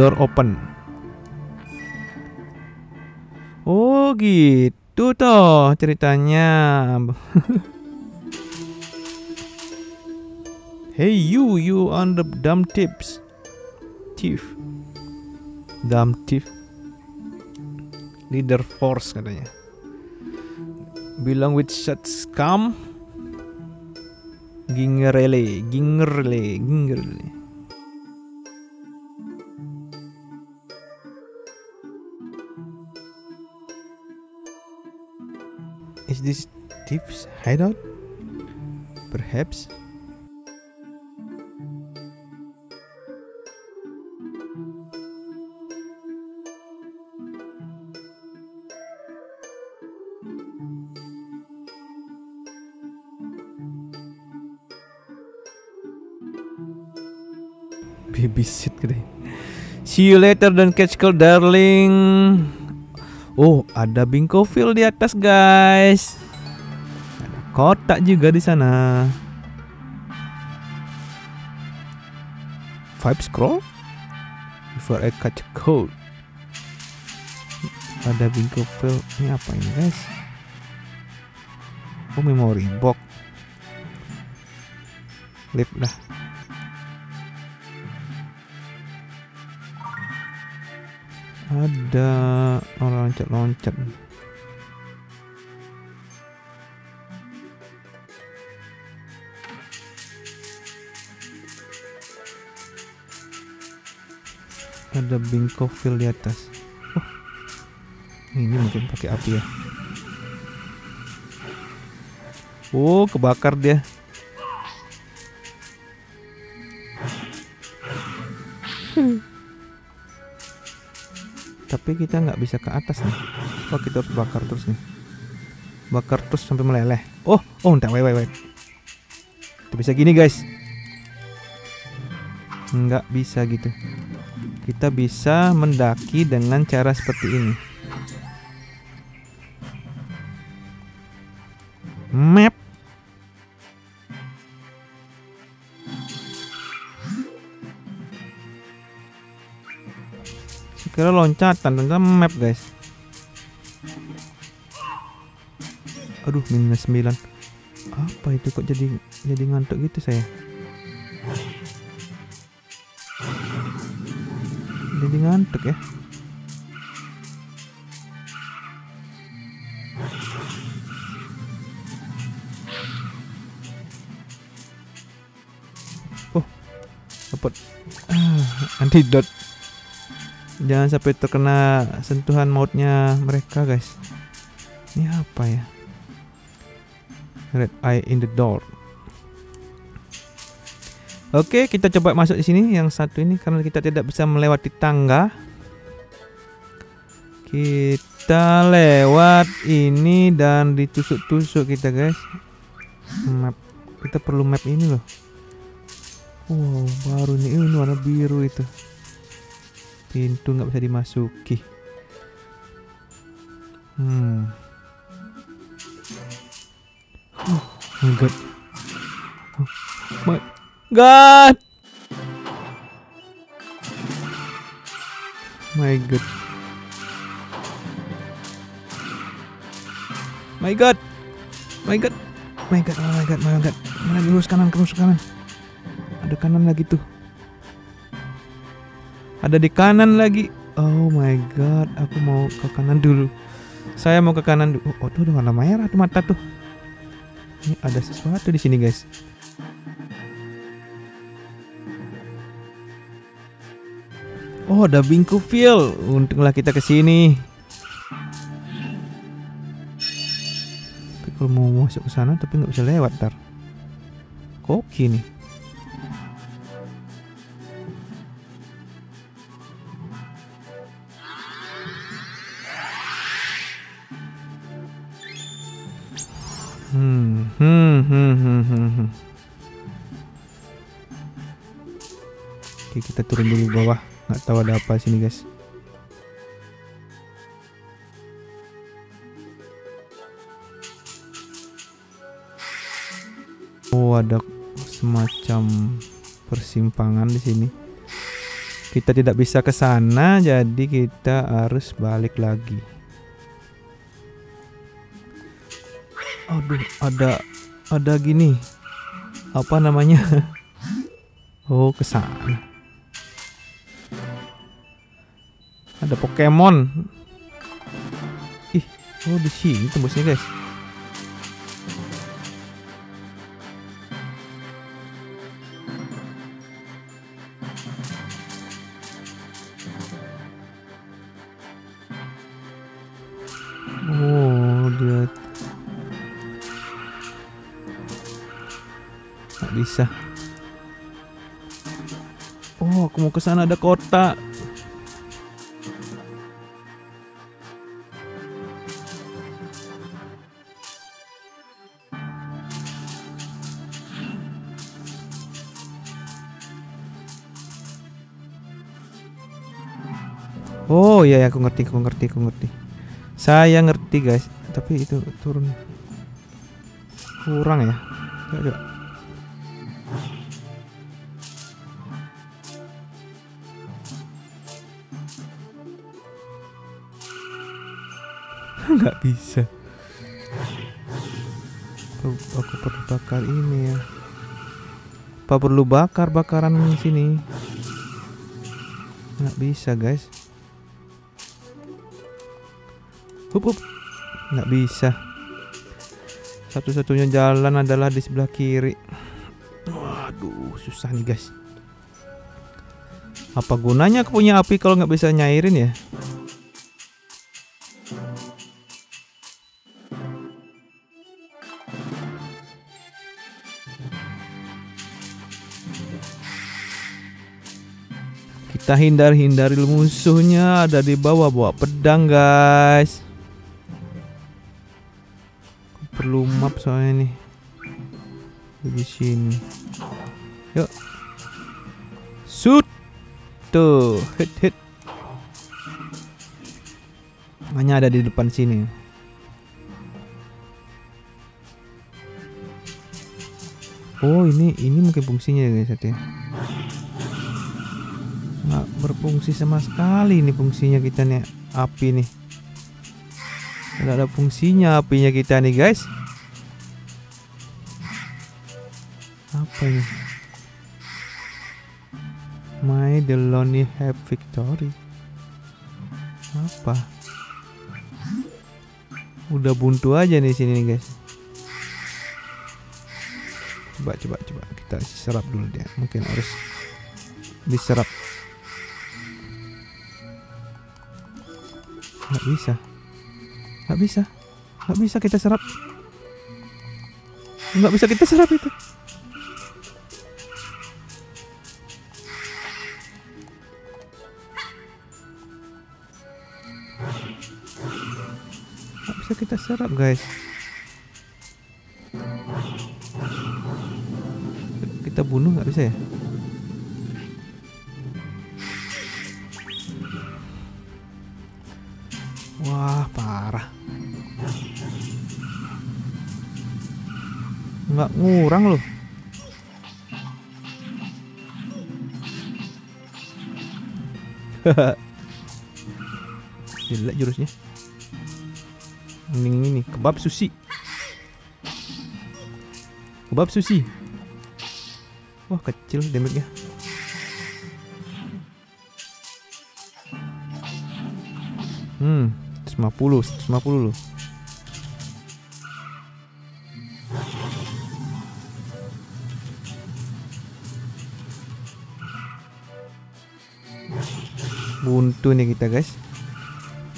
Door open. Oh gitu toh ceritanya. hey you, you on the dumb tips. Thief. Dumb thief. Leader force katanya. Bilang with such scam. Gingerele, gingerele, gingerele. Is this Thief's hideout? Perhaps? Babysit. See you later dan catch call darling. Oh, ada Binkofil di atas, guys. Ada kotak juga di sana. Five scroll before I catch code. Ada Binkofil. Ini apa ini, guys? Oh, memory box. Lift dah. Ada orang loncat-loncat. Ada binkofil di atas. Oh, ini mungkin pakai api ya. Oh, kebakar dia. Tapi kita nggak bisa ke atas nih. Oh, kita harus bakar terus nih. Bakar terus sampai meleleh. Oh, oh, entar, wait, wait, wait. Kita bisa gini, guys. Nggak bisa gitu. Kita bisa mendaki dengan cara seperti ini. Map. Sekira loncatan, ternyata map guys. Aduh, minus 9. Apa itu kok jadi jadi ngantuk gitu saya? Jadi ngantuk ya. Oh, dapat ah, antidot. Jangan sampai terkena sentuhan mautnya mereka, guys. Ini apa ya? Red eye in the door. Oke, kita coba masuk di sini yang satu ini karena kita tidak bisa melewati tangga. Kita lewat ini dan ditusuk-tusuk kita, guys. Map. Kita perlu map ini loh. Wow, baru nih ini warna biru itu. Pintu nggak bisa dimasuki. Hmm. Oh my god. Oh my god. My god. My god. My god. My god. Oh my god. My god. Mana lurus kanan, lurus kanan. Ada kanan lagi tuh. Ada di kanan lagi. Oh my god, aku mau ke kanan dulu. Saya mau ke kanan dulu. Oh, tuh warna merah tuh mata tuh. Ini ada sesuatu di sini, guys. Oh, ada Bingku Field. Untunglah kita ke sini. Tapi kalau mau masuk ke sana tapi nggak bisa lewat ntar. Koki nih. Hmm, hmm, hmm. Oke, kita turun dulu bawah. Nggak tahu ada apa sini, guys. Oh, ada semacam persimpangan di sini. kita tidak bisa ke sana jadi kita harus balik lagi aduh ada ada gini. Apa namanya? Oh ke sana. Ada Pokemon. Ih oh di sini tembusnya guys aku mau ke sana ada kota. Oh iya, ya, aku ngerti, aku ngerti, aku ngerti. Saya ngerti guys, tapi itu turun kurang ya. Nggak bisa. Aku, perlu bakar ini ya. Apa perlu bakar bakaran di sini? Nggak bisa guys. Hup, hup. Nggak bisa. Satu-satunya jalan adalah di sebelah kiri. Waduh, susah nih guys. Apa gunanya aku punya api kalau nggak bisa nyairin ya? Kita hindar-hindari musuhnya ada di bawah bawa pedang guys. Perlu map soalnya nih. Di sini. Yuk. Shoot. Tuh, hit hit. Hanya ada di depan sini. Oh, ini ini mungkin fungsinya ya guys ya berfungsi sama sekali ini fungsinya kita nih api nih. Tidak ada fungsinya apinya kita nih guys. Apa ini? My the lonely have victory. Apa? Udah buntu aja nih sini nih guys. Coba coba coba. Kita serap dulu dia. Mungkin harus diserap nggak bisa. Nggak bisa. Nggak bisa kita serap. Nggak bisa kita serap itu. Nggak bisa kita serap guys. Kita bunuh nggak bisa ya Nggak ngurang loh. Jelek jurusnya. Ini ini kebab sushi. Kebab sushi. Wah, kecil damage-nya. Hmm, 150, 150 loh. Buntu nih kita guys.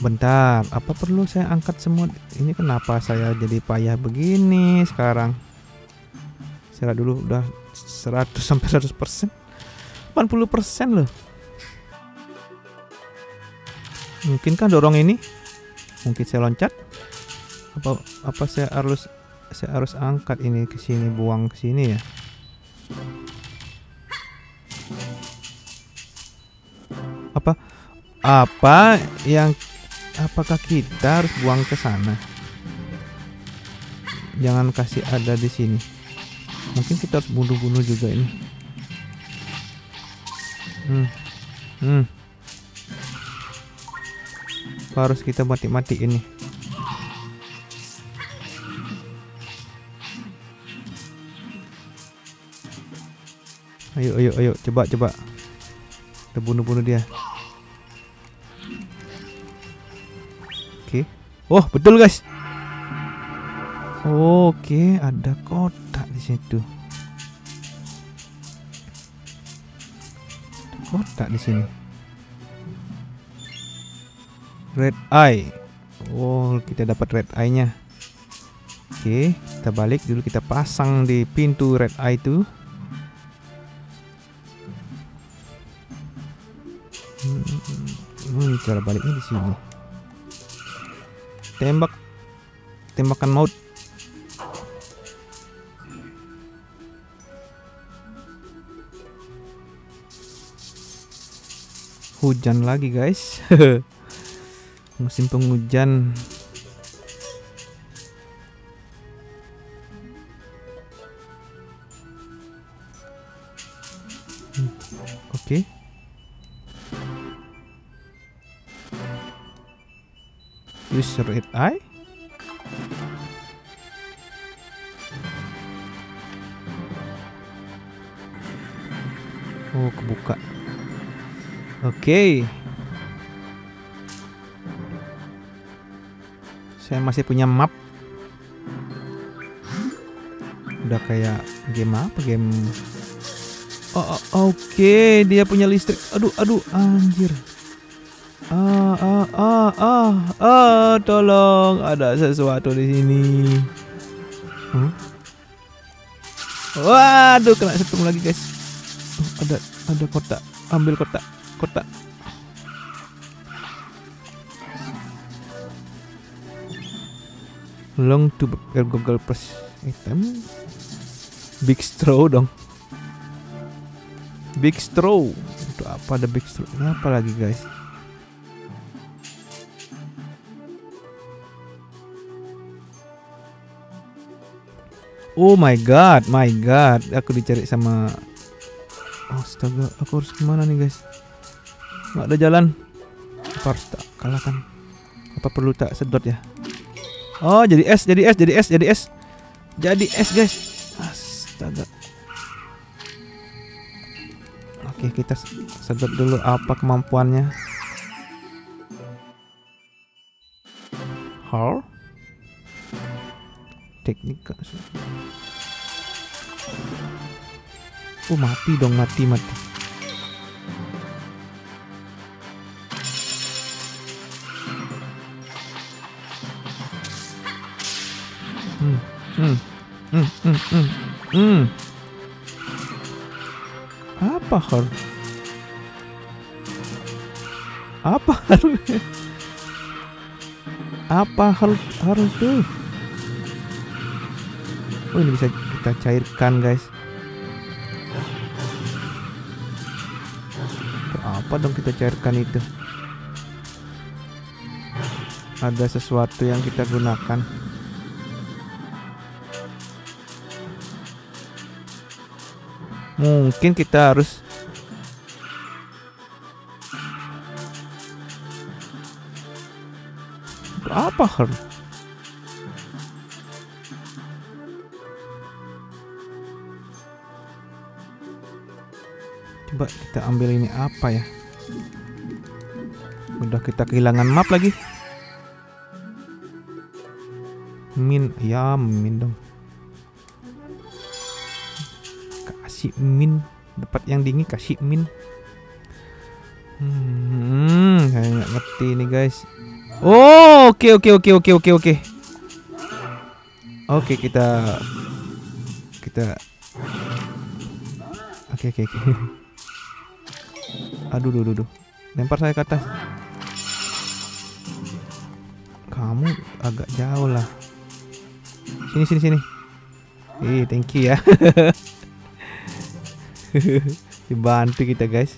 Bentar, apa perlu saya angkat semua? Ini kenapa saya jadi payah begini sekarang? Saya dulu udah 100 sampai 100 persen, 80 persen loh. Mungkin kan dorong ini? Mungkin saya loncat? Apa apa saya harus saya harus angkat ini ke sini, buang ke sini ya? Apa apa yang apakah kita harus buang ke sana? Jangan kasih ada di sini. Mungkin kita harus bunuh-bunuh juga ini. Hmm. Hmm. Harus kita mati-mati ini. Ayo, ayo, ayo, coba, coba. Kita bunuh-bunuh dia. Oke. Oh, betul guys. Oke, ada kotak di situ. Kotak di sini. Red eye. Oh, kita dapat red eye-nya. Oke, kita balik dulu kita pasang di pintu red eye itu. Hmm, cara baliknya di sini. Tembak. Tembakan maut. Hujan lagi, guys. Musim penghujan. Use red eye. Oh, kebuka. Oke. Saya masih punya map. Udah kayak game apa? Game Oh, oh, oke, dia punya listrik. Aduh, aduh, anjir. Ah, ah, ah, ah, ah, tolong, ada sesuatu di sini. Huh? Waduh, kena setrum lagi, guys. Oh, ada ada kotak. Ambil kotak, kotak. Long to Google Plus item. Big straw dong. Big straw. Untuk apa ada big straw? Ini apa lagi, guys? Oh my god, my god. Aku dicari sama Astaga, aku harus ke mana nih guys? Nggak ada jalan. Apa harus tak kalahkan? Apa perlu tak sedot ya? Oh, jadi es, jadi es, jadi es, jadi es. Jadi es guys. Astaga. Oke, kita sedot dulu apa kemampuannya. How? Teknik Oh mati dong mati mati. Hmm hmm hmm hmm hmm. hmm. Apa hal? Apa hal? Apa hal harus tuh? Oh ini bisa kita cairkan guys. apa dong kita cairkan itu? Ada sesuatu yang kita gunakan. Mungkin kita harus apa harus coba kita ambil ini apa ya? Udah kita kehilangan map lagi. Min ya min dong. Kasih min. Dapat yang dingin kasih min. Hmm saya nggak ngerti ini guys. Oh oke okay, oke okay, oke okay, oke oke oke. Oke kita kita. Oke oke oke aduh duh, duh, duh. lempar saya ke atas. Kamu agak jauh lah. Sini sini sini. Eh thank you ya. Dibantu kita guys.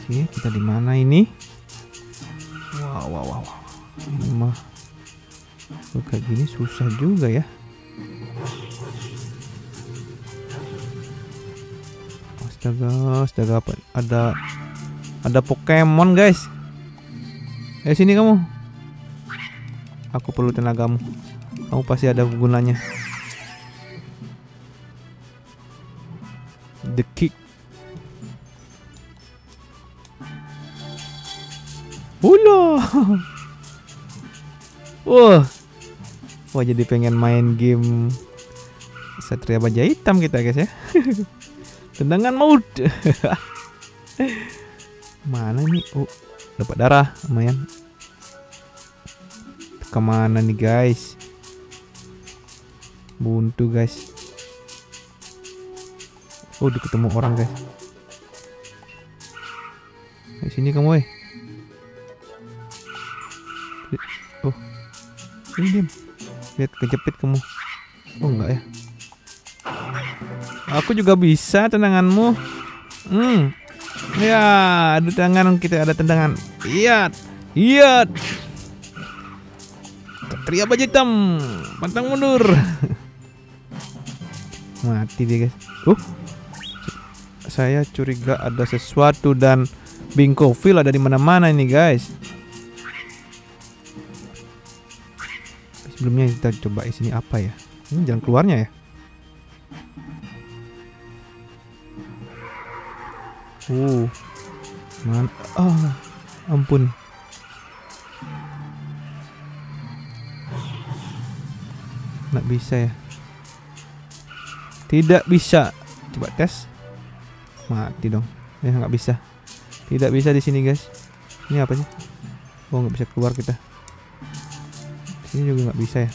Oke kita di mana ini? Wow wow wow ini mah kayak gini susah juga ya Astaga, astaga apa? Ada ada Pokemon, guys. Eh sini kamu. Aku perlu tenagamu. Kamu pasti ada gunanya. The kick. Hula. Wah. Wah jadi pengen main game Satria Baja Hitam kita guys ya. Tendangan maut. Mana nih? Oh, dapat darah lumayan. Ke mana nih guys? Buntu guys. Oh, udah ketemu orang guys. Di sini kamu, eh. Oh, sini diam. Lihat kejepit kamu. Oh enggak ya? Aku juga bisa tendanganmu. Hmm. Ya, ada tendangan kita ada tendangan. Iya. Iya. Satria baju hitam. Pantang mundur. Mati dia, guys. Uh. Saya curiga ada sesuatu dan Binkofil ada di mana-mana ini, guys. Sebelumnya kita coba sini apa ya? Ini jalan keluarnya ya? Uh. Man ah, ampun. Nggak bisa ya. Tidak bisa. Coba tes. Mati dong. Ya nggak bisa. Tidak bisa di sini guys. Ini apa sih? Oh nggak bisa keluar kita. Sini juga nggak bisa ya.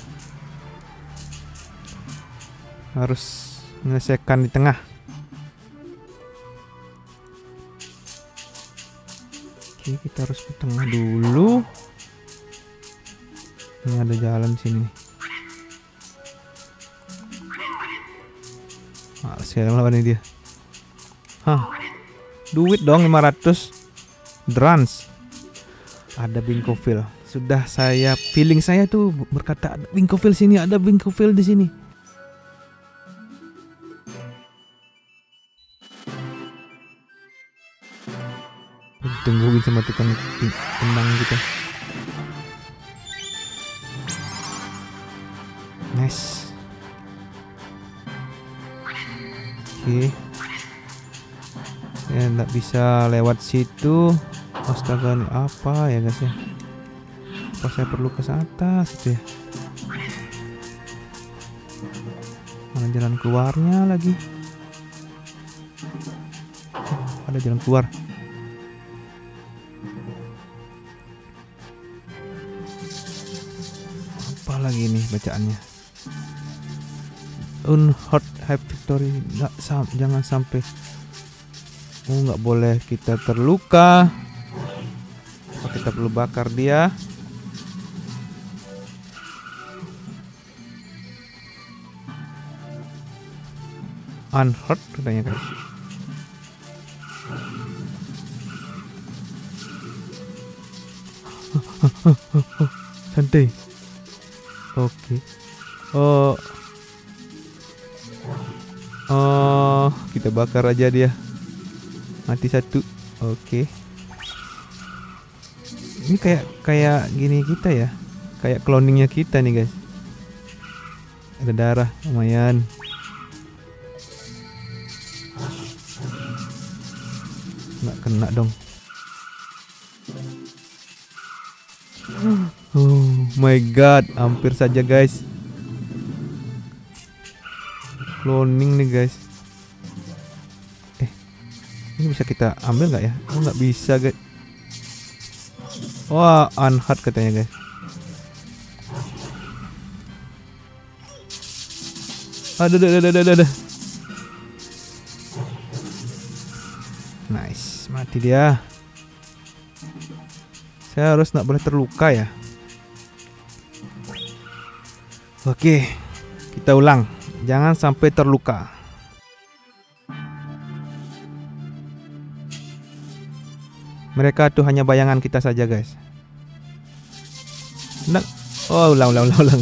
Harus menyelesaikan di tengah. Oke, kita harus ke tengah dulu. Ini ada jalan sini. Males ya dia. Hah. Duit dong 500 Drans. Ada Binkofil. Sudah saya feeling saya tuh berkata ada Binkofil sini, ada Binkofil di sini. Tungguin sama tukang tendang kita. Nice. Oke. Ya nggak bisa lewat situ. Astaga, ini apa ya guys ya? Apa saya perlu ke atas itu ya? Mana jalan keluarnya lagi? Ada jalan keluar. Lagi nih bacaannya? Unhurt have victory. Nggak sam jangan sampai oh nggak boleh kita terluka. Apa kita perlu bakar dia? Unhurt katanya guys. Santai oke okay. oh Oh, kita bakar aja dia. Mati satu. Oke. Ini kayak kayak gini kita ya. Kayak cloningnya kita nih, guys. Ada darah lumayan. Nggak kena dong. My god, hampir saja guys. Cloning nih guys. Eh ini bisa kita ambil nggak ya? Oh nggak bisa guys. Wah unhard katanya guys. Aduh aduh aduh aduh aduh nice mati dia. Saya harus nggak boleh terluka ya oke kita ulang Jangan sampai terluka. Mereka tuh hanya bayangan kita saja, guys. Nah, oh, ulang, ulang, ulang, ulang.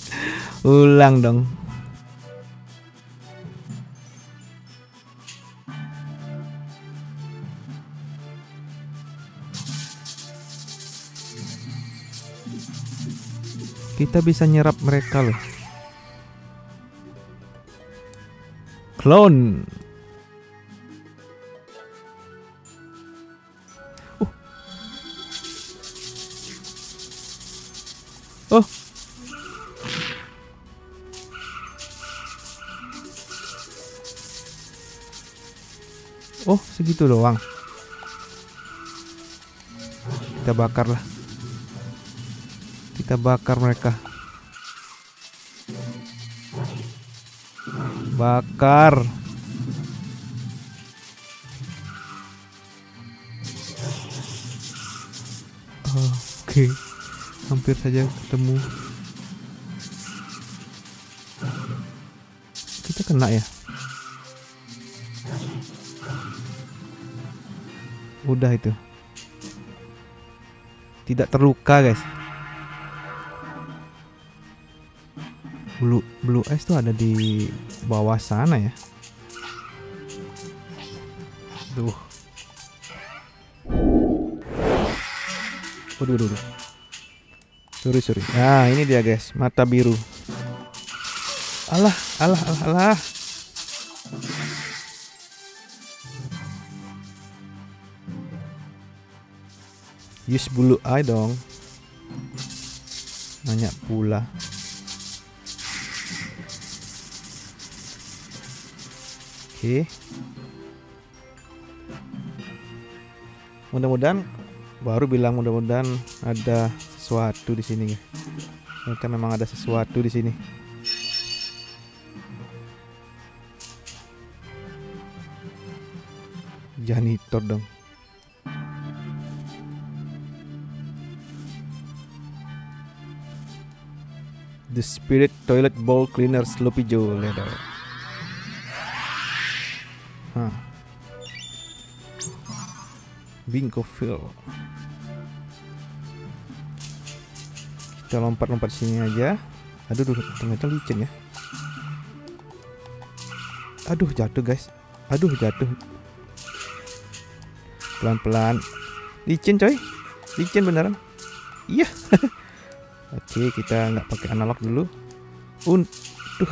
ulang dong. Kita bisa nyerap mereka loh. Clone. Uh. Oh. Oh, segitu doang. Kita bakar lah. Kita bakar mereka. Bakar. Oke. Hampir saja ketemu. Kita kena ya? Udah itu. Tidak terluka, guys. Blue blue ice tuh ada di bawah sana ya. Duh. Waduh, waduh, waduh. Sorry, sorry. Nah, ini dia guys, mata biru. Alah, alah, alah, alah. Use bulu eye dong. Nanya pula. Oke. Mudah-mudahan baru bilang mudah-mudahan ada sesuatu di sini. Ternyata memang ada sesuatu di sini. Janitor dong. The Spirit Toilet Bowl Cleaner Sloppy Joe leather. Hah. Bingo Phil. Kita lompat-lompat sini aja. Aduh, duh, ternyata licin ya. Aduh, jatuh guys. Aduh, jatuh. Pelan-pelan. Licin coy. Licin beneran. Iya. Oke, kita nggak pakai analog dulu. Untuk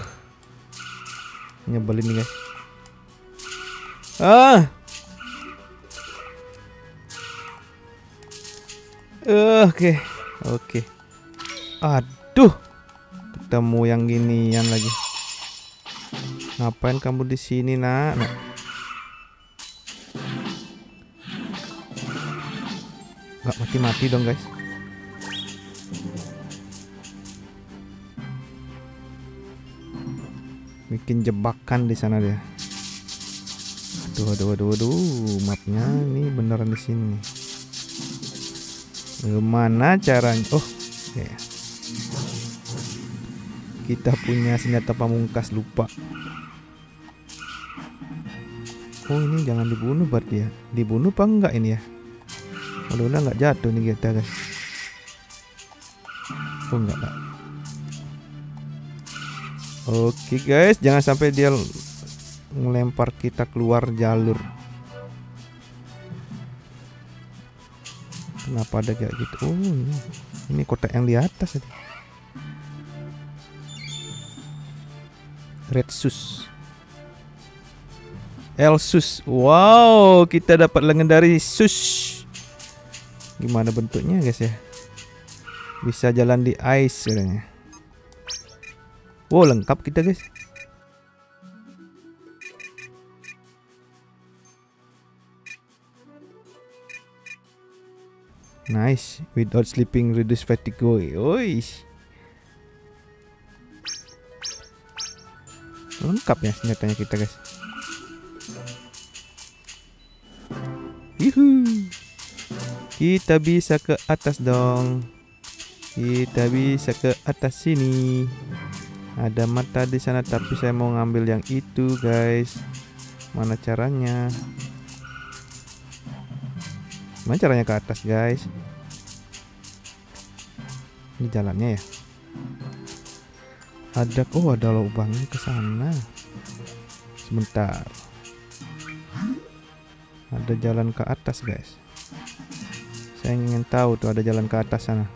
nyebelin nih guys. Ah. Eh, Oke, oke. Aduh, ketemu yang ginian lagi. Ngapain kamu di sini, nak? nak? Nggak mati-mati dong, guys. bikin jebakan di sana dia. Aduh, aduh, aduh, aduh, mapnya ini beneran di sini. Gimana caranya? Oh, ya. Kita punya senjata pamungkas lupa. Oh ini jangan dibunuh berarti ya. Dibunuh apa enggak ini ya? Mudah-mudahan nggak jatuh nih kita guys. Oh enggak, enggak. Oke guys, jangan sampai dia ngelempar kita keluar jalur. Kenapa ada kayak gitu? Oh ini, ini kotak yang di atas. Red sus. Elsus. Wow, kita dapat legendary sus. Gimana bentuknya guys ya? Bisa jalan di ice katanya. Wow lengkap kita guys Nice. Without sleeping reduce fatigue Oi Lengkap ya senjatanya kita guys. Yuhu. Kita bisa ke atas dong. Kita bisa ke atas sini. Ada mata di sana tapi saya mau ngambil yang itu guys. Mana caranya? Mana caranya ke atas guys ini jalannya ya. Ada oh ada lubangnya ke sana. Sebentar. Ada jalan ke atas, guys. Saya ingin tahu tuh ada jalan ke atas sana.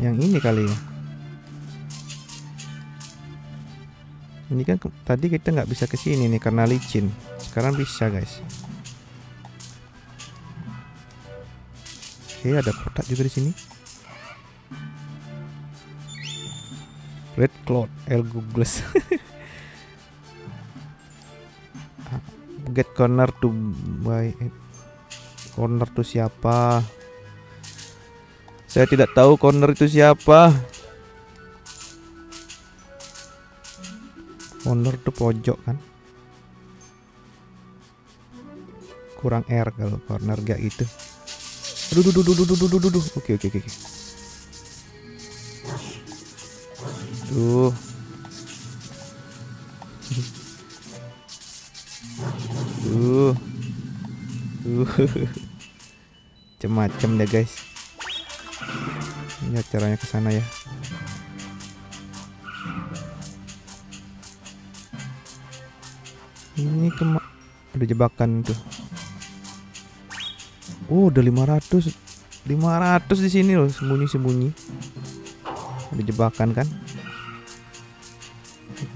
Yang ini kali ya. Ini kan tadi kita nggak bisa ke sini nih karena licin. Sekarang bisa, guys. Oke ada kotak juga di sini. Red Cloud El Googles. Get corner to buy corner to siapa? Saya tidak tahu corner itu siapa. Corner tuh pojok kan? Kurang R kalau corner gak gitu. Aduh, duh, duh, duh, duh, duh, duh, duh, duh. Oke, oke, oke. Tuh. Tuh. Tuh. Macam-macam deh, guys. Ini caranya ke sana ya. Ini ke ada jebakan tuh. Oh, udah 500. 500 di sini loh, sembunyi-sembunyi. Ada jebakan kan?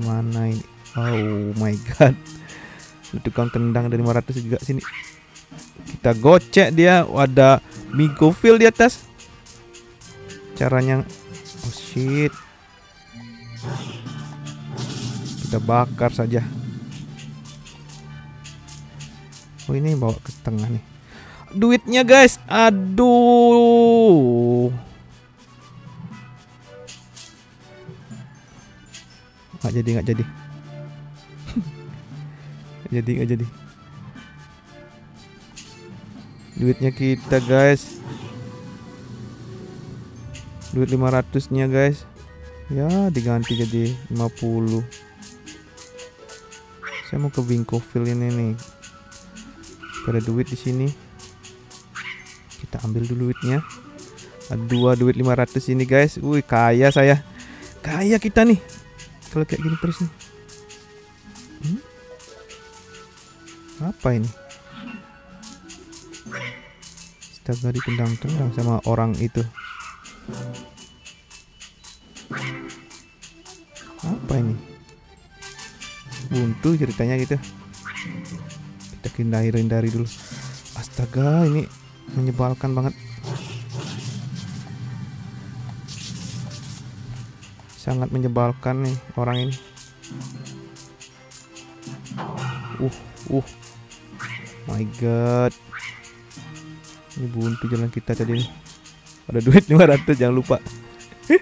Mana ini? Oh my god. Tukang tendang dari 500 juga sini. Kita gocek dia, ada Migofil di atas. Caranya Oh shit. Kita bakar saja. Oh ini bawa ke setengah nih duitnya guys. Aduh. Nggak jadi nggak jadi. Nggak jadi nggak jadi. Duitnya kita guys. Duit 500 nya guys. Ya diganti jadi 50 saya mau ke Winkofil ini nih. Pada duit di sini kita ambil dulu duitnya. Dua duit 500 ini guys. Wih kaya saya. Kaya kita nih. Kalau kayak gini terus nih. Hmm? apa ini? Setiap hari tendang-tendang sama orang itu. Apa ini? Buntu ceritanya gitu. Kita hindari-hindari dulu. Astaga ini menyebalkan banget. Sangat menyebalkan nih orang ini. Uh uh. My god. Ini buntu jalan kita tadi nih. Ada duit 500 jangan lupa.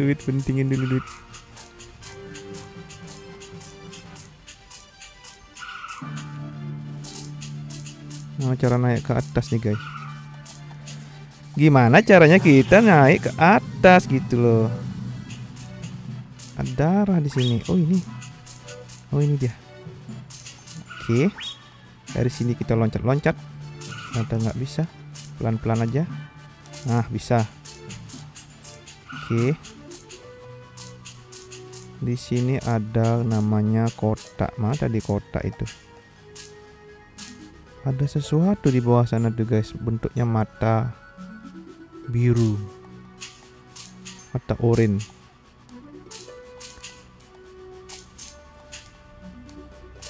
Duit pentingin dulu duit Nah, cara naik ke atas nih guys. Gimana caranya kita naik ke atas gitu loh? Ada darah di sini. Oh ini. Oh ini dia. Oke. Dari sini kita loncat-loncat. Ada nggak bisa? Pelan-pelan aja. Nah bisa. Oke. Di sini ada namanya kotak. Mana tadi kotak itu? Ada sesuatu di bawah sana tuh guys. Bentuknya mata biru. Mata oranye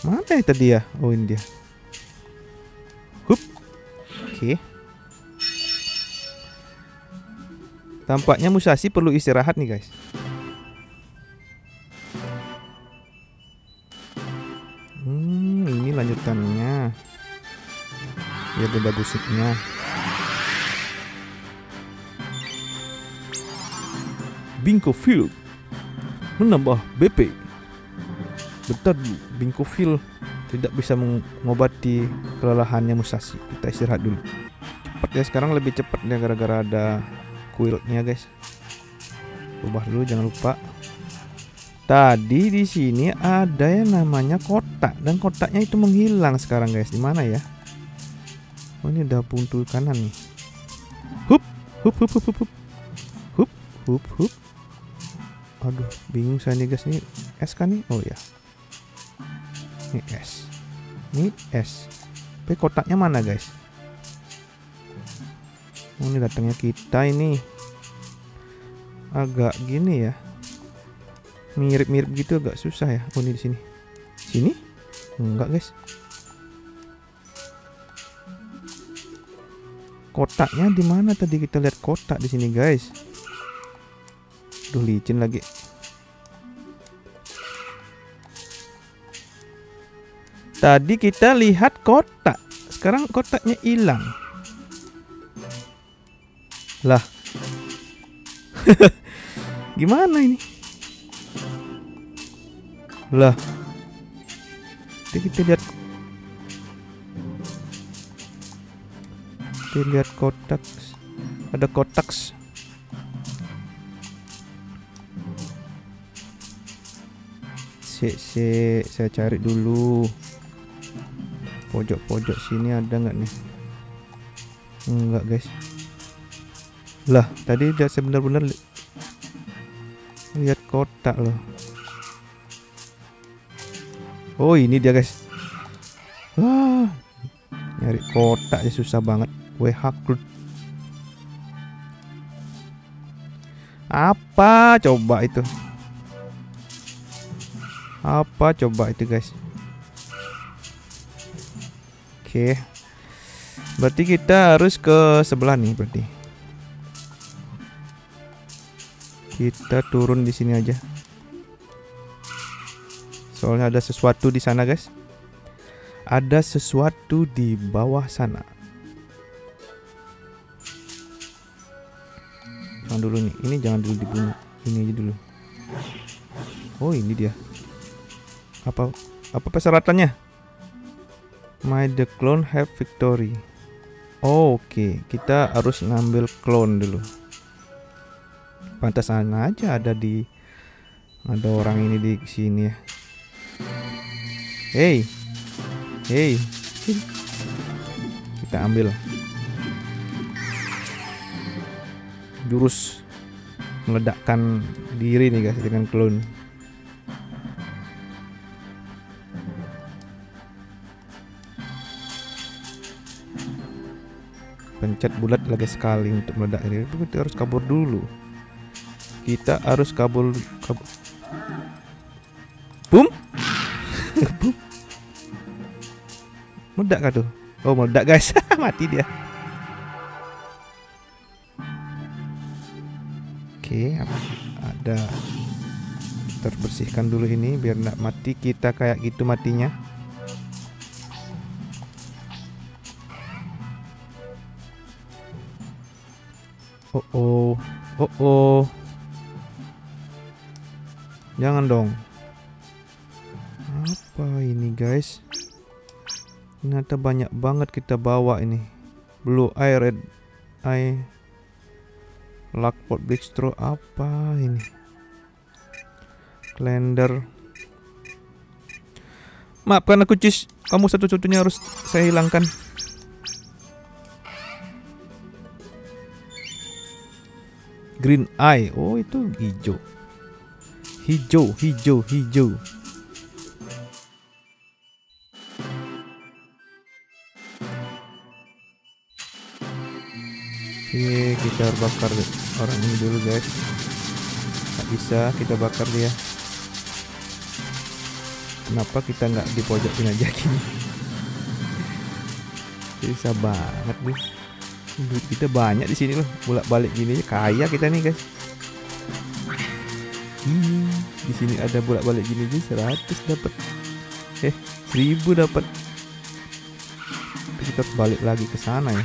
mana itu dia oh ini dia. Hup. Oke. Okay. tampaknya Musashi perlu istirahat nih guys ya beda musiknya Binko Field menambah BP bentar dulu Field tidak bisa mengobati kelelahannya Musashi. Kita istirahat dulu. Cepat ya sekarang lebih cepat ya gara-gara ada quiltnya guys. Ubah dulu jangan lupa. Tadi di sini ada yang namanya kotak dan kotaknya itu menghilang sekarang guys. Di mana ya Oh ini udah buntu kanan nih. Hup, hup, hup, hup, hup, hup, hup, hup, hup. Aduh, bingung saya nih guys. Ini S kan nih? Oh ya. Ini S. Ini S. Tapi kotaknya mana guys? Oh ini datangnya kita ini. agak gini ya mirip-mirip gitu agak susah ya oh ini di sini sini enggak guys kotaknya di mana tadi kita lihat kotak di sini guys? Duh licin lagi. Tadi kita lihat kotak. Sekarang kotaknya hilang. Lah. Gimana ini? Lah. Jadi kita lihat Lihat kotak. Ada kotak. Sik, sik, saya cari dulu. Pojok-pojok sini ada nggak nih? Enggak, guys. Lah, tadi udah sebenar-benar li lihat kotak loh. Oh, ini dia, guys. Wah. Nyari kotak ya susah banget. WH Apa coba itu? Apa coba itu, guys? Oke. Berarti kita harus ke sebelah nih berarti. Kita turun di sini aja. Soalnya ada sesuatu di sana, guys. Ada sesuatu di bawah sana. Jangan dulu nih. Ini jangan dulu dibunuh. Ini aja dulu. Oh, ini dia. Apa apa persyaratannya? My the clone have victory. Oh, Oke, okay. kita harus ngambil clone dulu pantasan aja ada di ada orang ini di sini ya hey hey kita ambil jurus meledakkan diri nih guys dengan clone pencet bulat lagi sekali untuk meledak ini. Tapi kita harus kabur dulu. Kita harus kabul kabul boom boom meledak kah tuh? Oh meledak guys. Mati dia oke ada terbersihkan dulu ini biar nggak mati kita kayak gitu matinya oh oh oh oh Jangan dong. Apa ini guys? Ternyata banyak banget kita bawa ini. Blue eye, red lockpot bistro apa ini? Calendar. Maafkan aku cis, kamu satu-satunya harus saya hilangkan. Green eye, oh itu hijau. Hijau, hijau, hijau. Kita bakar orang ini dulu guys. Gak bisa kita bakar dia. Kenapa kita nggak di pojokin aja gini? Bisa banget nih. Duit kita banyak di sini loh. Bolak balik gini kaya kita nih guys. Hmm, di sini ada bolak-balik gini aja 100 dapat. Eh, 1000 dapat. Kita balik lagi ke sana ya.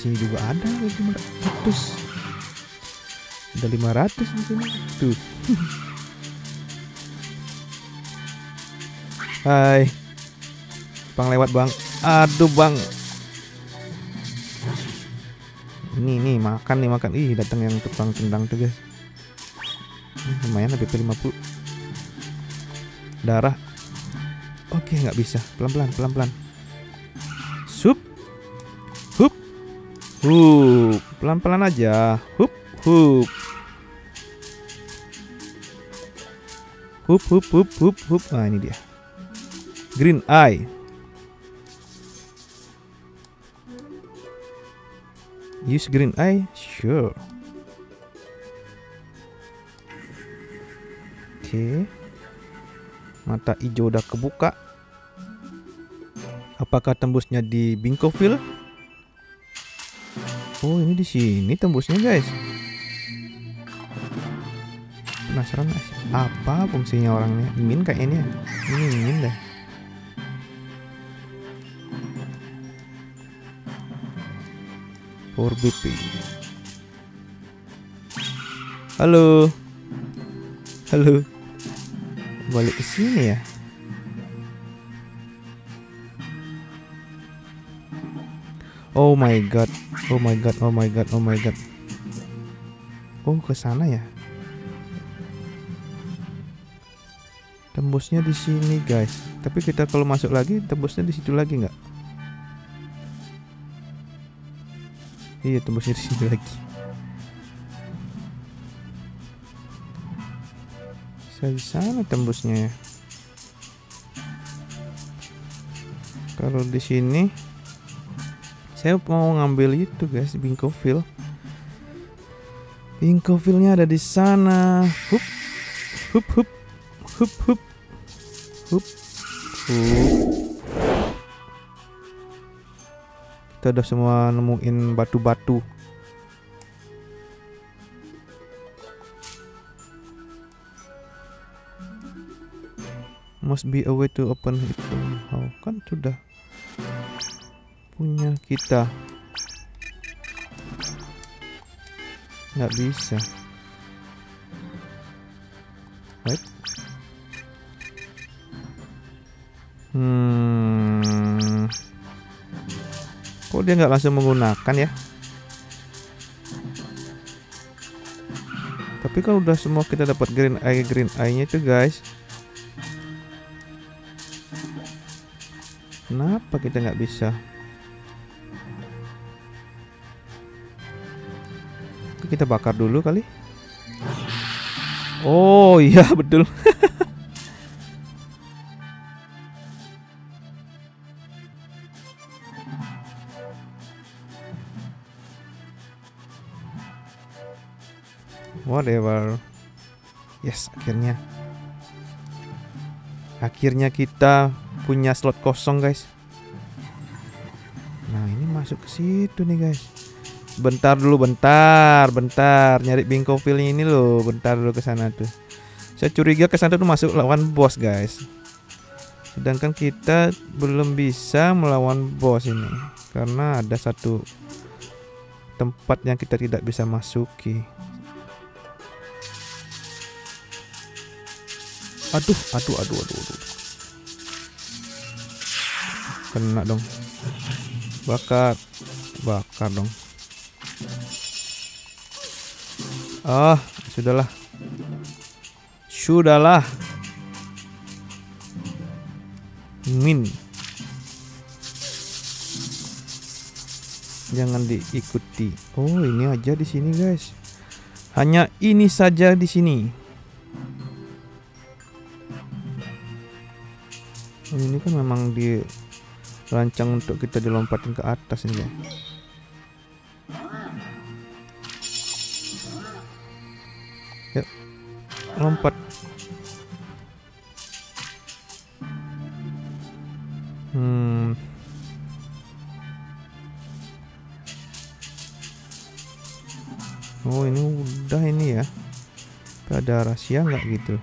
Sini juga ada lagi 500. Ada 500 di sini. Tuh. Hai. Bang lewat, Bang. Aduh, Bang. Ini nih makan nih makan. Ih, datang yang tukang tendang tuh, guys lumayan lebih 50 darah oke nggak bisa pelan-pelan pelan-pelan Hup, pelan-pelan aja. Hup, hup. Hup, hup, hup, hup, hup. Nah, ini dia. Green eye. Use green eye? Sure. Oke. Okay. Mata hijau udah kebuka. Apakah tembusnya di bingkofil? Oh, ini di sini tembusnya, guys. Penasaran sih? Apa fungsinya orangnya? Min kayaknya. Ini min deh. For BP. Halo. Halo. Balik ke sini ya. Oh my god. Oh my god. Oh my god. Oh my god. Oh, ke sana ya. Tembusnya di sini, guys. Tapi kita kalau masuk lagi, tembusnya di situ lagi nggak? Iya, tembusnya di sini lagi. Saya di sana tembusnya ya. Kalau di sini saya mau ngambil itu guys, Binkoville. Binkoville-nya ada di sana. Hup. Hup hup. Hup hup. Hup. Hup. Kita udah semua nemuin batu-batu. Must be a way to open it somehow. Kan sudah punya kita. Nggak bisa. Right? Hmm. Kok dia nggak langsung menggunakan ya? Tapi kalau udah semua kita dapat green eye green eye-nya itu guys. Kenapa kita nggak bisa? Kita bakar dulu kali. Oh iya betul. Whatever. Yes, akhirnya. Akhirnya kita punya slot kosong, guys. Nah, ini masuk ke situ nih, guys. Bentar dulu, bentar, bentar. Nyari Binkoville ini loh. Bentar dulu ke sana tuh. Saya curiga ke sana tuh masuk lawan bos, guys. Sedangkan kita belum bisa melawan bos ini karena ada satu tempat yang kita tidak bisa masuki. Aduh, aduh, aduh, aduh, aduh. Kena dong. Bakar. Bakar dong. Ah, sudahlah. Sudahlah. Min. Jangan diikuti. Oh, ini aja di sini, guys. Hanya ini saja di sini. ini kan memang dirancang untuk kita dilompatin ke atas ini ya. Lompat. Hmm. Oh ini udah ini ya. Ada rahasia nggak gitu?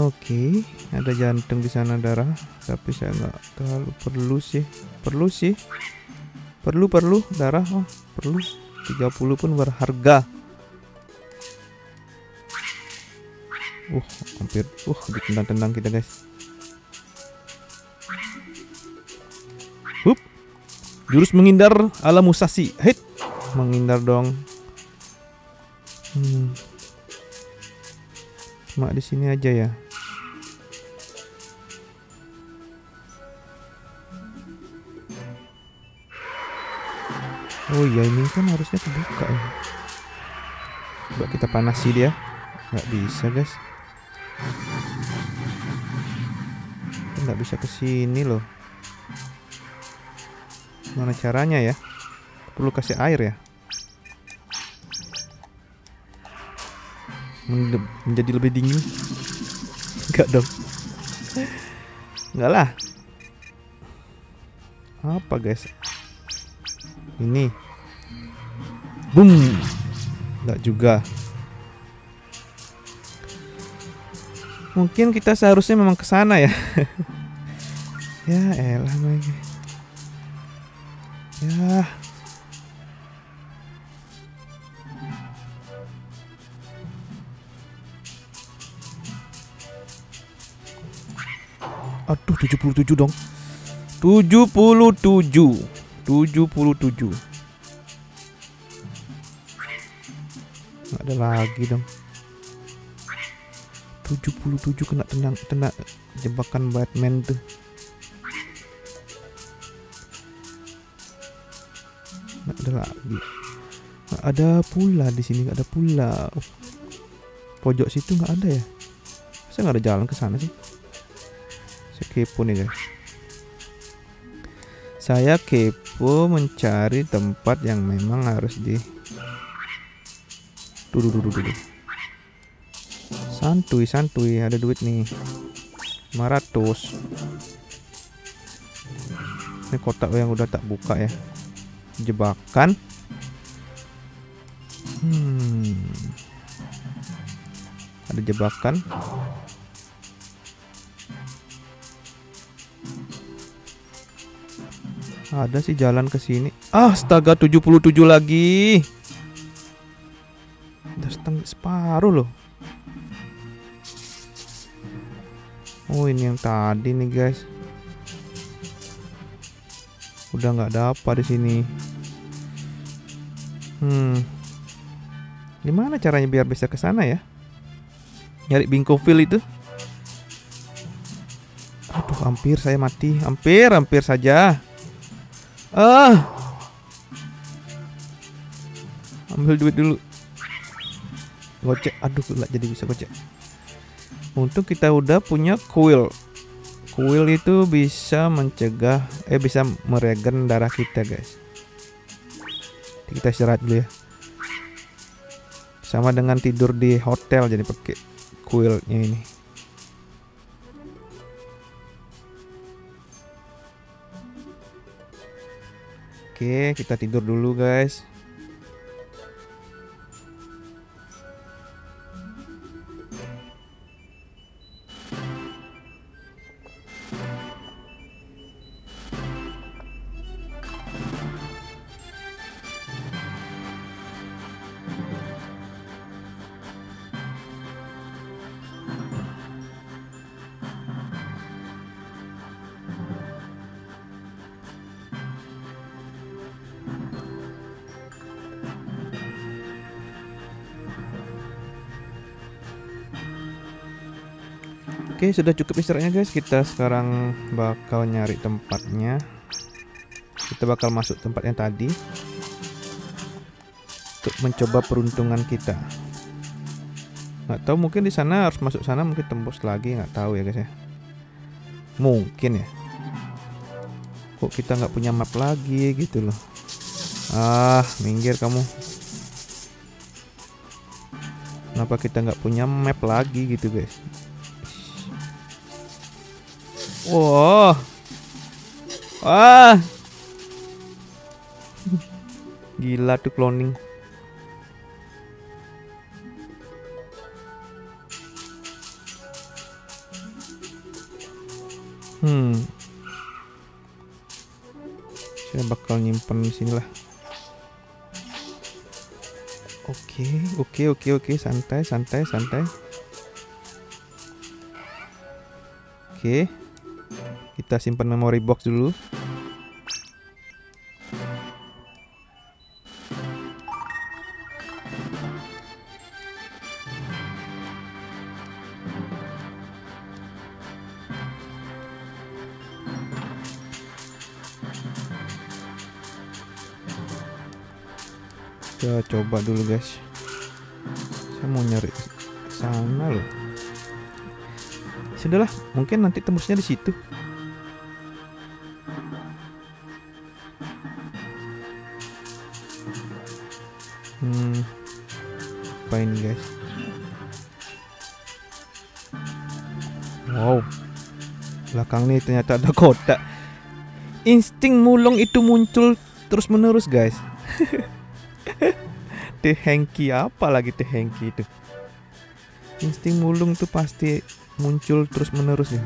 Oke, ada jantung di sana darah, tapi saya nggak terlalu perlu sih. Perlu sih. Perlu perlu darah, oh perlu. 30 pun berharga. Uh, hampir uh ditendang-tendang kita, guys. Hup. Jurus menghindar ala Musashi. Hit. Menghindar dong. Hmm. Cuma di sini aja ya. Oh iya ini kan harusnya kebuka ya. Coba kita panasi dia. Nggak bisa guys. Nggak bisa ke sini loh. Mana caranya ya? Perlu kasih air ya? men- menjadi lebih dingin. Enggak dong. Enggak lah. Apa guys? Ini. Boom. Enggak juga. Mungkin kita seharusnya memang ke sana ya. ya elah lagi. Ya. Aduh 77 dong 77 77 Nggak ada lagi dong. 77 kena tenang kena jebakan Batman tuh. Nggak ada lagi. Nggak ada pula di sini nggak ada pula. Oh, pojok situ nggak ada ya? Saya nggak ada jalan ke sana sih? Saya kepo nih guys. Saya kepo mencari tempat yang memang harus di duh, duh, duh. santuy santuy ada duit nih. 500 ini kotak yang udah tak buka ya. Jebakan. Hmm. Ada jebakan Ada sih jalan ke sini. Astaga 77 lagi. Udah setengah separuh loh. Oh, ini yang tadi nih, guys. Udah nggak ada apa di sini. Hmm. Gimana caranya biar bisa ke sana ya? Nyari Binkofil itu. Aduh, hampir saya mati. Hampir, hampir saja. Ah. Ambil duit dulu. Gocek. Aduh, nggak jadi bisa gocek. Untung kita udah punya kuil. Kuil itu bisa mencegah eh bisa meregen darah kita, guys. Kita istirahat dulu ya. Sama dengan tidur di hotel jadi pakai kuilnya ini. Oke, kita tidur dulu, guys. Sudah cukup istirahatnya guys. Kita sekarang bakal nyari tempatnya. Kita bakal masuk tempat yang tadi untuk mencoba peruntungan kita. Nggak tahu mungkin di sana harus masuk sana mungkin tembus lagi nggak tahu ya guys ya. Mungkin ya. Kok kita nggak punya map lagi gitu loh. Ah, minggir kamu. Kenapa kita nggak punya map lagi gitu guys? Wah. Wah. Gila tuh cloning. Hmm. Saya bakal nyimpen di sini lah. Oke, oke, oke, oke, santai, santai, santai. Oke. Kita simpan memory box dulu. Kita coba dulu guys. Saya mau nyari sana loh. Sudahlah, mungkin nanti tembusnya di situ. Belakang nih ternyata ada kotak. Insting mulung itu muncul terus menerus guys. teh Hengki apa lagi teh Hengki itu? Insting mulung tuh pasti muncul terus menerus ya.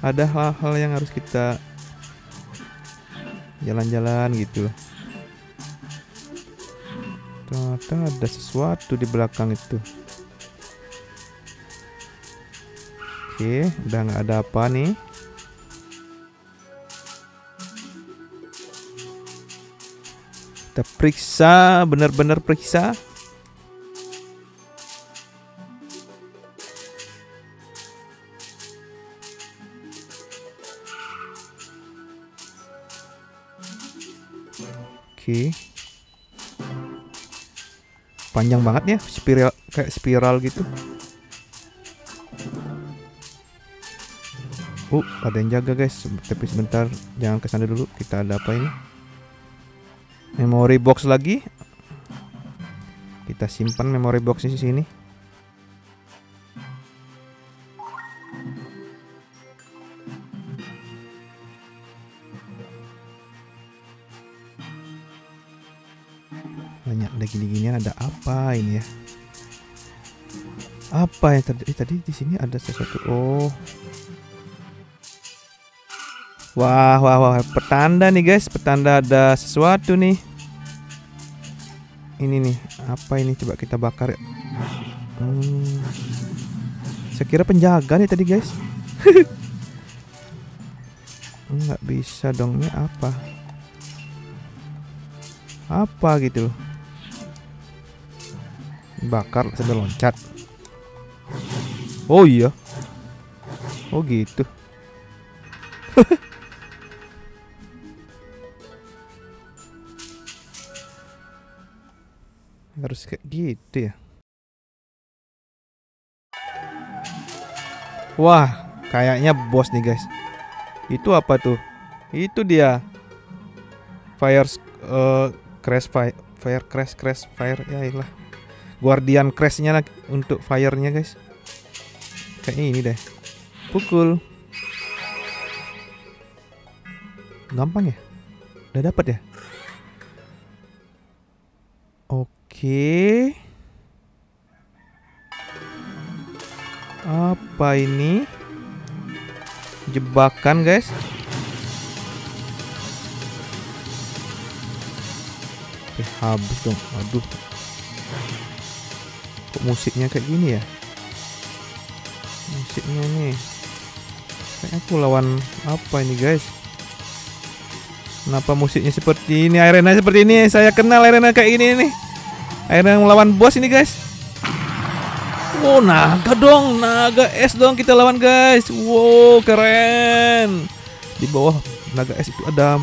Ada hal-hal yang harus kita jalan-jalan gitu Ternyata ada sesuatu di belakang itu. Oke, udah nggak ada apa nih. Kita periksa, benar-benar periksa. Oke. Panjang banget ya, spiral kayak spiral gitu. Oh, ada yang jaga guys. Tapi sebentar, jangan ke sana dulu. Kita ada apa ini? Memory box lagi. Kita simpan memory box di sini. Banyak lagi gini-ginian ada apa ini ya? Apa yang terjadi tadi di sini ada sesuatu? Oh, Wah, wah, wah, petanda nih guys, petanda ada sesuatu nih. Ini nih, apa ini? Coba kita bakar. Hmm. Saya kira penjaga nih tadi guys. Nggak bisa dong, ini apa? Apa gitu? Bakar sambil loncat. Oh iya. Oh gitu. Harus kayak gitu ya. Wah, kayaknya bos nih guys. Itu apa tuh? Itu dia. Fire uh, crash fire fire crash crash fire ya ilah. Guardian crashnya untuk firenya guys. Kayak ini deh. Pukul. Gampang ya? Udah dapat ya? Oke. Apa ini? Jebakan, guys. Oke, habis dong. Aduh. Kok musiknya kayak gini ya? Musiknya nih. Kayak aku lawan apa ini, guys? Kenapa musiknya seperti ini? Arena seperti ini. Saya kenal arena kayak gini nih. Akhirnya melawan bos ini guys. Wow naga dong. Naga es dong kita lawan guys. Wow keren. Di bawah naga es itu ada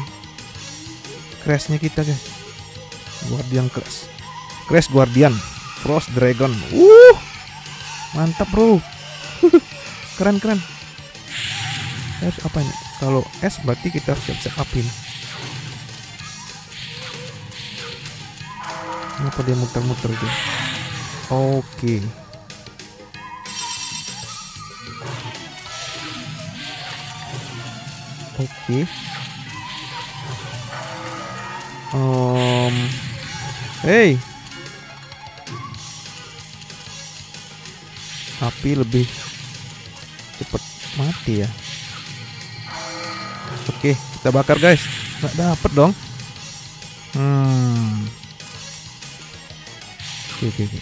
Crashnya kita guys. Guardian Crash. Crash Guardian. Frost Dragon. Uh Mantap bro. Keren keren. Harus apa ini? Kalau es berarti kita harus siap-siap upin Kenapa dia muter-muter itu? Oke. Oke. Um. Hey. Api lebih cepat mati ya. Oke, kita bakar guys. Nggak dapet dong. Hmm oke oke, oke.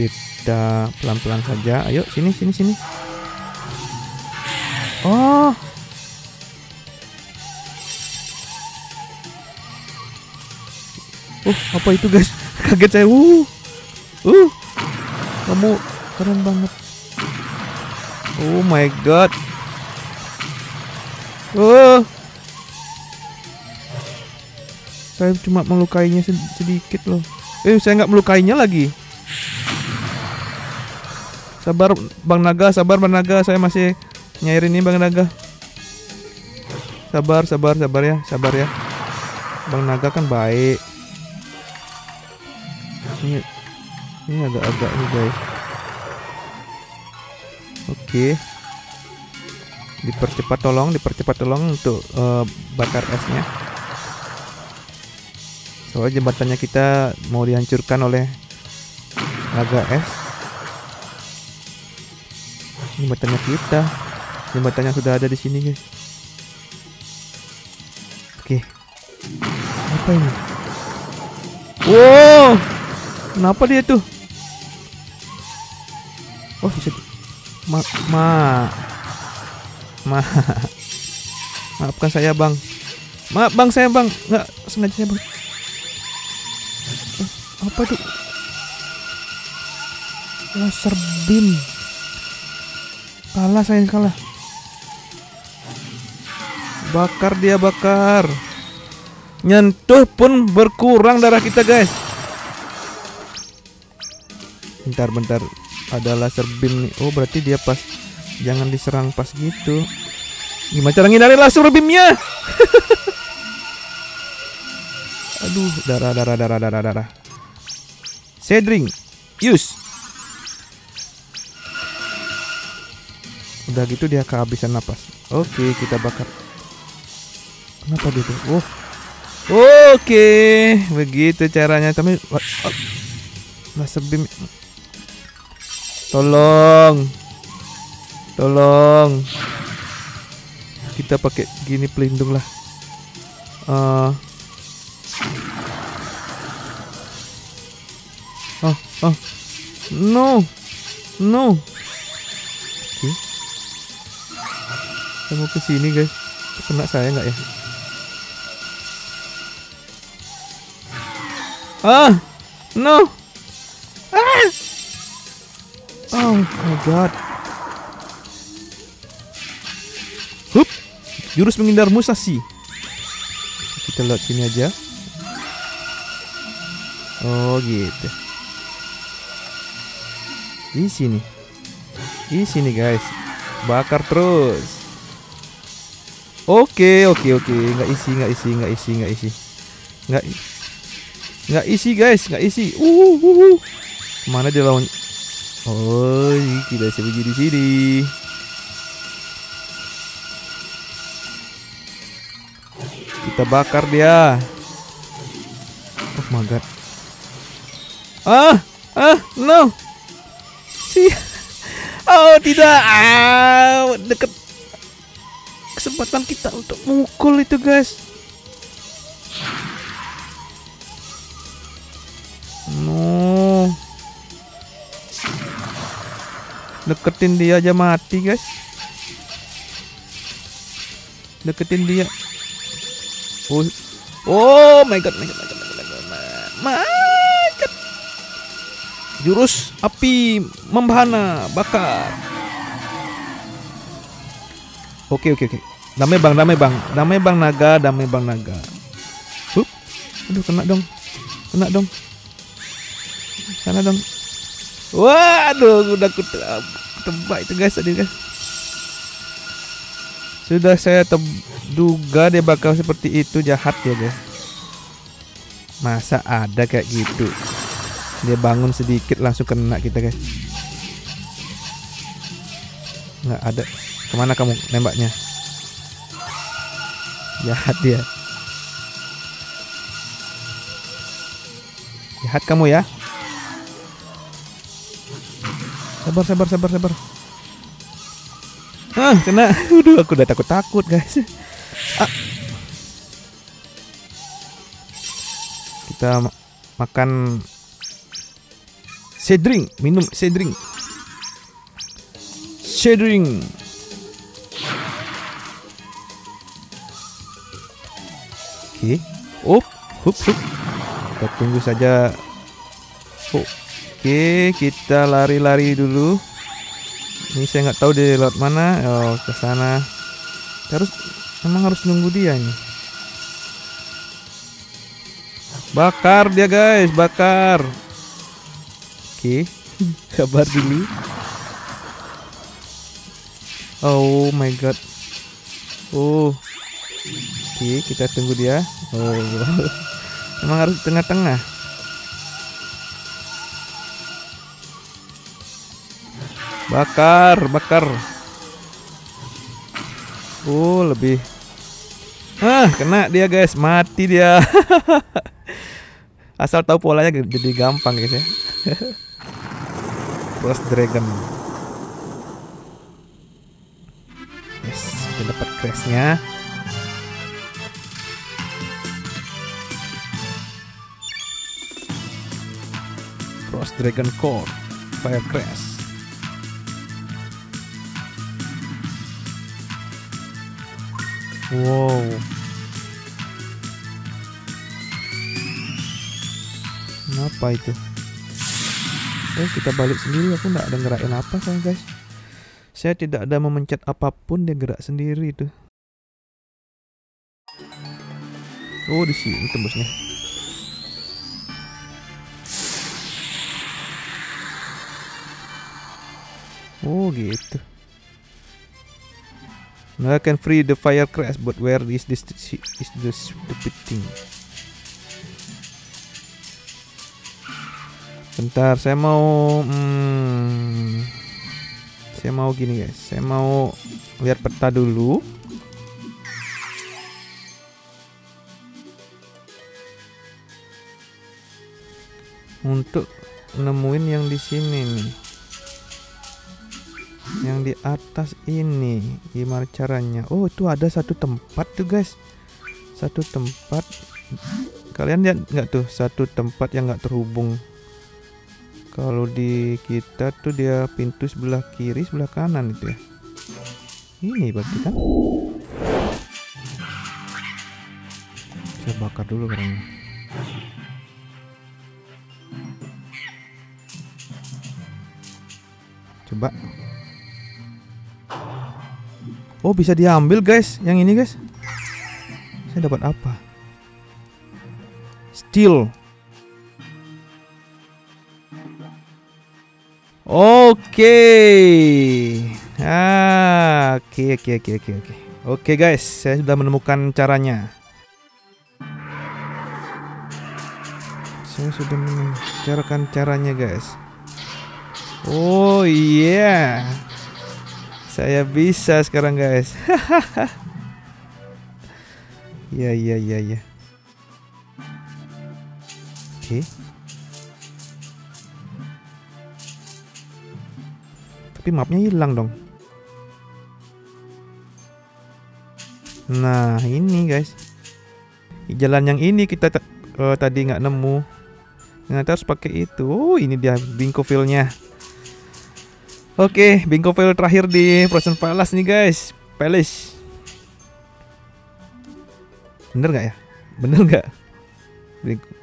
kita pelan-pelan saja ayo sini sini sini oh Uh, apa itu guys? Kaget saya. Uh. Uh. Kamu keren banget. Oh my god. Uh. Saya cuma melukainya sedikit loh. Eh, saya nggak melukainya lagi. Sabar Bang Naga, sabar Bang Naga, saya masih nyair ini Bang Naga. Sabar, sabar, sabar ya, sabar ya. Bang Naga kan baik. Ini ini agak-agak nih guys. Oke. dipercepat tolong dipercepat tolong untuk uh, bakar esnya soalnya jembatannya kita mau dihancurkan oleh laga es jembatannya kita. Jembatannya sudah ada di sini guys. Oke. Apa ini? Wow! Kenapa dia tuh? Oh bisa ma ma Ma. Maafkan saya bang. Maaf bang saya bang. Nggak sengaja bang Apa tuh? Laser beam. Kalah saya kalah Bakar dia bakar. Nyentuh pun berkurang darah kita guys. Bentar bentar. Ada laser beam nih. Oh berarti dia pas Jangan diserang pas gitu. Gimana cara ngindarin laser beamnya? Aduh, darah darah darah darah darah. Cedring, use. Udah gitu dia kehabisan napas. Oke, kita bakar. Kenapa dia tuh? Oh. Oke, begitu caranya. Tapi laser beam. Tolong. Tolong. Kita pakai gini pelindung lah. Uh. Oh. No. No. Oke. Okay. Saya mau ke sini, guys. Kena saya nggak ya? Ah. No. Ah. Oh my god. Jurus menghindar Musashi. Kita lewat sini aja. Oh gitu. Di sini. Di sini guys. Bakar terus. Oke, oke, oke. Nggak isi, nggak isi, nggak isi, nggak isi. Nggak nggak isi guys, nggak isi. Uh, uh, uh. Mana dia lawan? Oh, kita pergi di sini. Kita bakar dia. Oh my god. Ah, ah, no. Si. Oh, tidak. Ah, dekat kesempatan kita untuk mukul itu, guys. No. Deketin dia aja mati, guys. Deketin dia. Oh, oh my god, my god, my god, my god, my god, my. Jurus api membahana bakar. Oke, oke, oke. Damai bang, damai bang, damai bang naga, damai bang naga. Hup, aduh kena dong, kena dong. Sana dong. Waduh, udah aku tebak itu guys tadi guys. Sudah saya duga dia bakal seperti itu jahat ya guys. Masa ada kayak gitu. Dia bangun sedikit langsung kena kita guys. Nggak ada. Ke mana kamu nembaknya? Jahat dia. Jahat kamu ya. Sabar, sabar, sabar, sabar. Ah, kena. Aduh, aku udah takut-takut, guys. Ah. Kita ma makan sedring, minum sedring. Sedring. Oke. Okay. Up, hup. Kita tunggu saja. Oke, okay, kita lari-lari dulu. Ini saya nggak tahu dia lewat mana. Oh, ke sana. Terus memang harus nunggu dia nih. Bakar dia guys, bakar. Oke, kabar dulu. Oh my god. Oh. Oke, kita tunggu dia. Oh. Memang harus tengah-tengah. Bakar, bakar. Oh, lebih. Ah, kena dia guys, mati dia. Asal tahu polanya jadi gampang guys ya. Frost Dragon. Yes, kita dapat crashnya. Frost Dragon Core Fire Crash. Wow. Kenapa itu? Oh kita balik sendiri. Aku nggak ada ngerain apa kan guys. Saya tidak ada memencet apa pun dia gerak sendiri itu. Oh di sini tembusnya. Oh gitu. Now I can free the fire crash but where is this is the stupid thing Bentar, saya mau hmm, saya mau gini guys. Saya mau lihat peta dulu. Untuk nemuin yang di sini nih. Yang di atas ini gimana caranya? Oh, itu ada satu tempat tuh guys. Satu tempat kalian lihat nggak tuh satu tempat yang nggak terhubung kalau di kita tuh dia pintu sebelah kiri sebelah kanan itu ya. Ini berarti kan? Saya bakar dulu barangnya. Coba. Oh bisa diambil guys. Yang ini guys. Saya dapat apa? Steel Oke. Ah, oke oke oke oke oke. Oke guys, saya sudah menemukan caranya. Saya sudah mencarakan caranya guys. Oh iya. Yeah. Saya bisa sekarang guys. Iya iya iya iya. Oke. Okay. Tapi mapnya hilang dong. Nah ini guys. Jalan yang ini kita uh, tadi nggak nemu. Ternyata harus pakai itu. Oh ini dia Binkoville-nya. Oke, okay, Binkoville terakhir di Frozen Palace nih guys. Palace. Bener nggak ya? Bener nggak?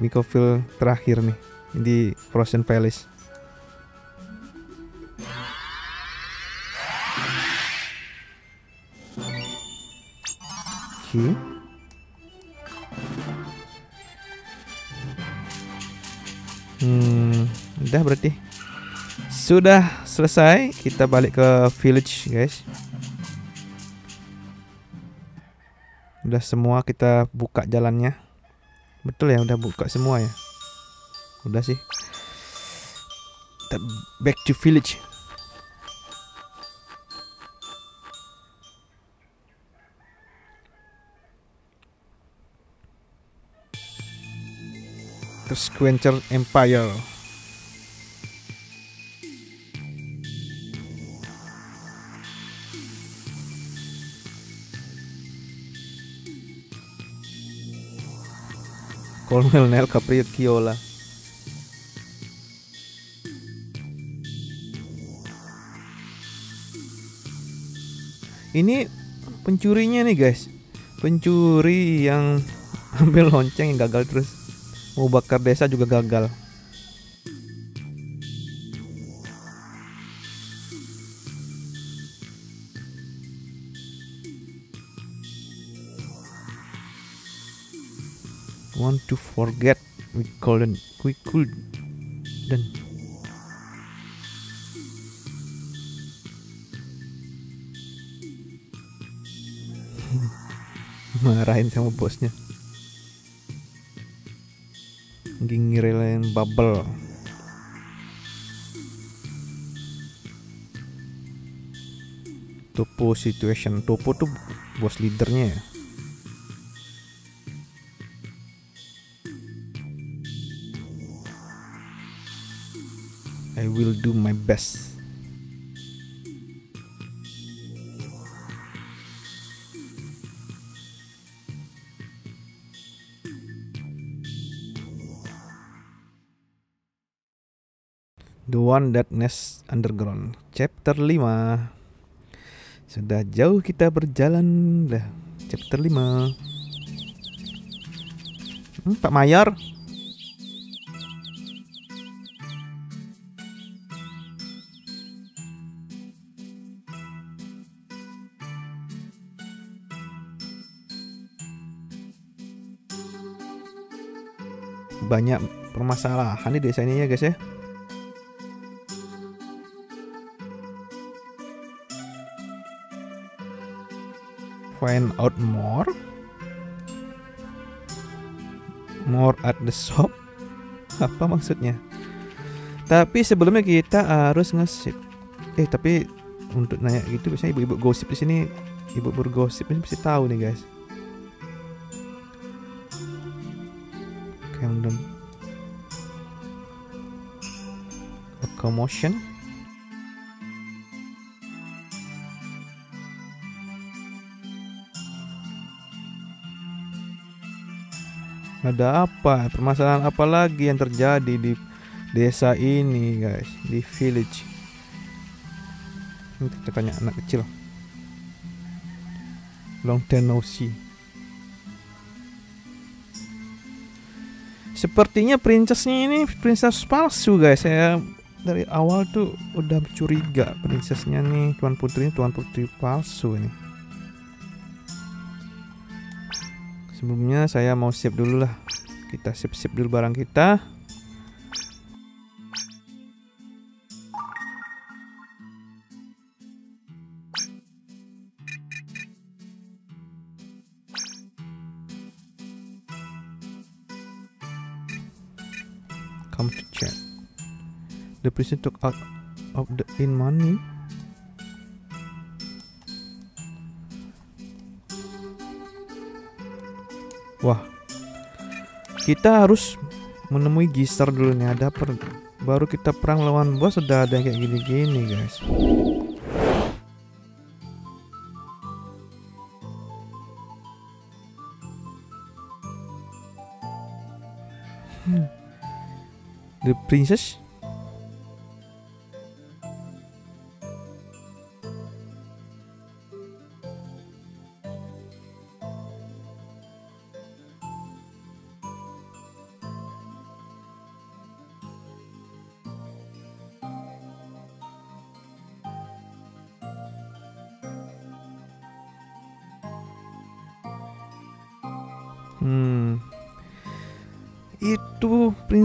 Binkoville terakhir nih di Frozen Palace. Oke. Hmm, udah berarti. Sudah selesai, kita balik ke village, guys. Udah semua kita buka jalannya. Betul ya, udah buka semua ya. Udah sih. Back to village. The Empire. Colonel Nel Capricchiola. Ini pencurinya nih guys. Pencuri yang ambil lonceng yang gagal terus mau bakar desa juga gagal. Want to forget we couldn't we could dan marahin sama bosnya ngirilain bubble topo situation topo tuh bos leadernya ya. I will do my best. The One That Nest Underground Chapter 5 Sudah jauh kita berjalan. Dah Chapter 5 hmm, Pak Mayor? Banyak permasalahan di desa ini ya guys ya find out more. More at the shop. Apa maksudnya? Tapi sebelumnya kita harus nge eh tapi untuk nanya gitu biasanya ibu-ibu gosip di sini ibu bergosip ini pasti tahu nih guys. Camden commotion Ada apa? Permasalahan apa lagi yang terjadi di desa ini, guys? Di village. Ini kita tanya anak kecil. Long time no see. Sepertinya princessnya ini princess palsu, guys. Saya dari awal tuh udah curiga princessnya nih, tuan putrinya tuan putri palsu ini. Sebelumnya saya mau siap dulu lah. Kita siap-siap dulu barang kita. Come to check. The person took out of the in money Wah, kita harus menemui Gister dulu nih. Ada per baru kita perang lawan bos sudah ada kayak gini-gini guys. Hmm. The princess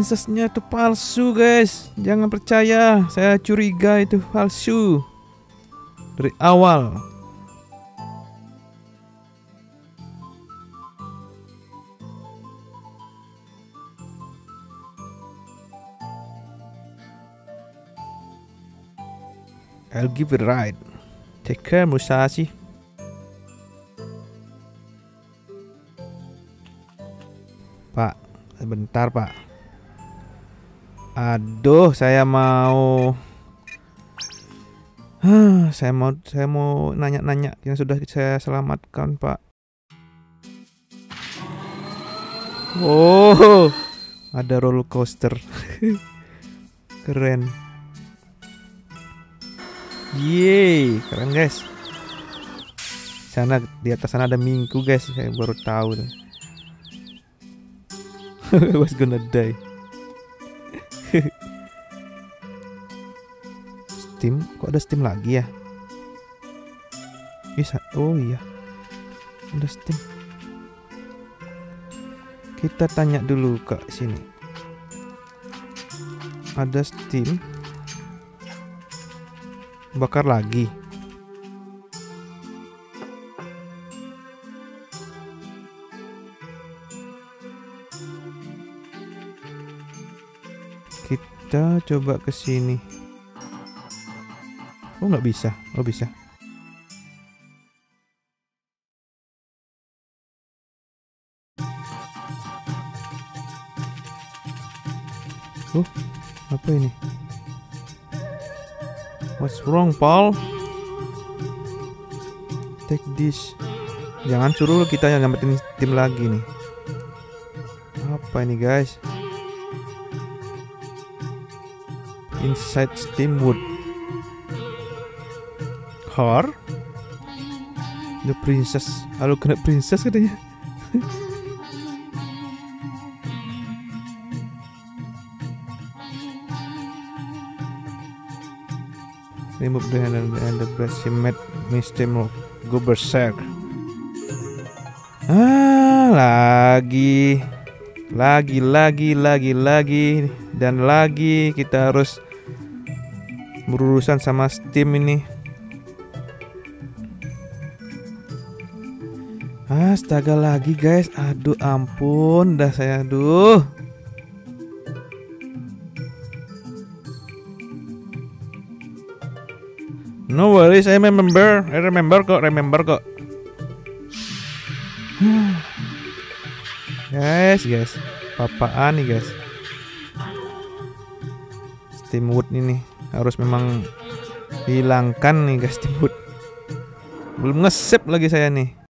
princessnya itu palsu, guys. Jangan percaya. Saya curiga itu palsu. Dari awal. I'll give it ride. Take care, Musashi. Pak, sebentar Pak. Aduh, saya mau saya mau saya mau nanya-nanya yang sudah saya selamatkan, Pak. Oh, ada roller coaster. Keren. Yeay, keren guys. Sana di atas sana ada minggu guys, saya baru tahu. I was gonna die. Steam, kok ada Steam lagi ya? Bisa, oh iya, ada Steam. Kita tanya dulu ke sini. Ada Steam. Bakar lagi. kita coba ke sini. Oh nggak bisa, oh bisa. Oh, apa ini? What's wrong, Paul? Take this. Jangan suruh kita yang nyametin tim lagi nih. Apa ini, guys? Inside Steamwood. Her? The princess. Halo kena princess katanya. Remove the hand and the breast she made me go berserk. Ah, lagi. Lagi, lagi, lagi, lagi dan lagi kita harus berurusan sama Steam ini. Astaga lagi guys. Aduh ampun, dah saya aduh. No worries, I remember. I remember kok, remember kok. guys, guys. Papaan nih, guys. Steamwood ini harus memang hilangkan nih guys Steamwood. Belum ngesep lagi saya nih.